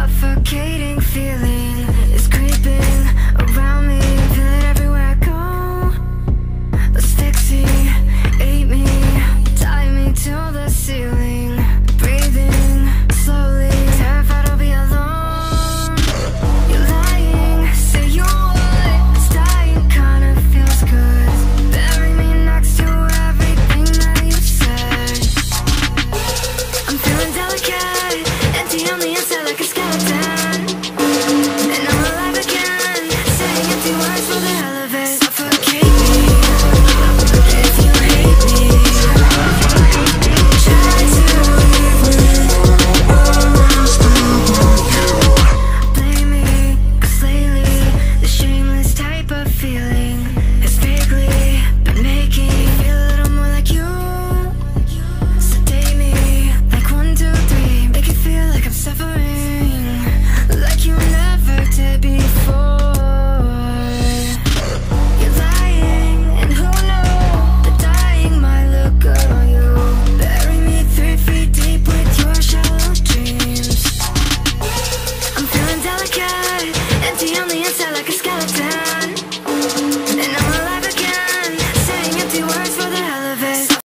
suffocating feeling